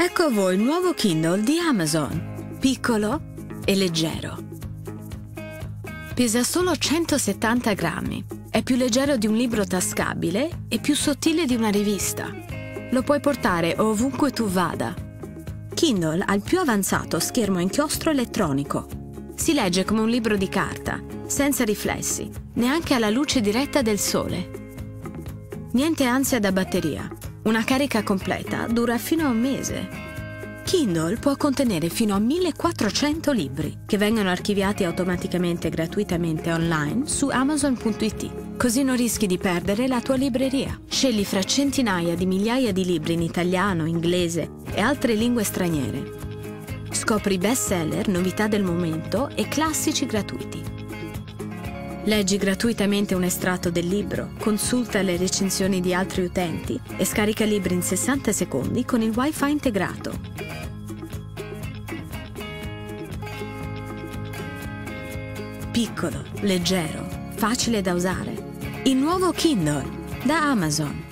Ecco a voi il nuovo Kindle di Amazon, piccolo e leggero. Pesa solo 170 grammi, è più leggero di un libro tascabile e più sottile di una rivista. Lo puoi portare ovunque tu vada. Kindle ha il più avanzato schermo inchiostro elettronico. Si legge come un libro di carta, senza riflessi, neanche alla luce diretta del sole. Niente ansia da batteria, una carica completa dura fino a un mese. Kindle può contenere fino a 1400 libri che vengono archiviati automaticamente gratuitamente online su amazon.it, così non rischi di perdere la tua libreria. Scegli fra centinaia di migliaia di libri in italiano, inglese e altre lingue straniere. Scopri bestseller, novità del momento e classici gratuiti. Leggi gratuitamente un estratto del libro, consulta le recensioni di altri utenti e scarica libri in 60 secondi con il wifi integrato. Piccolo, leggero, facile da usare. Il nuovo Kindle da Amazon.